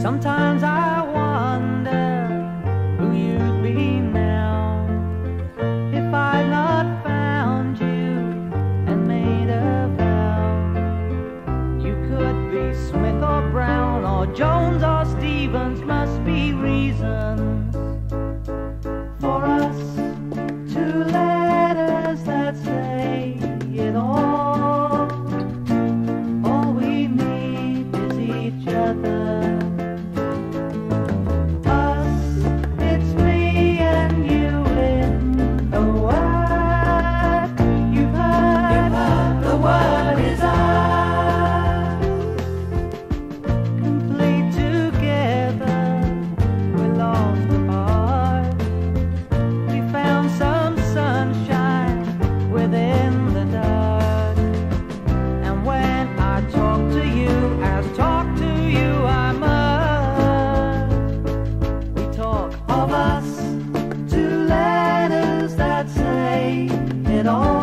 Sometimes I wonder talk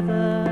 another.